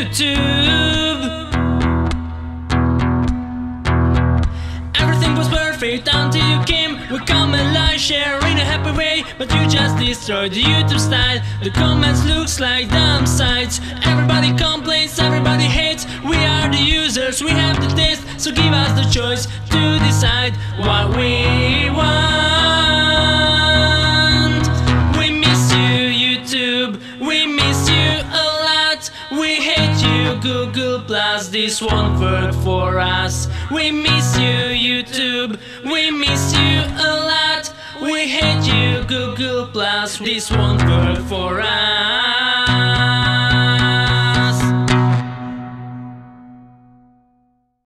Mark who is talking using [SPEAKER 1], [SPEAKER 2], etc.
[SPEAKER 1] YouTube. Everything was perfect until you came. We come like, share in a happy way, but you just destroyed the YouTube style. The comments looks like dumb sites. Everybody complains, everybody hates. We are the users, we have the taste, so give us the choice to decide what we want. We miss you, YouTube. We miss we hate you, Google Plus. This won't work for us. We miss you, YouTube. We miss you a lot. We hate you, Google Plus. This won't work for us.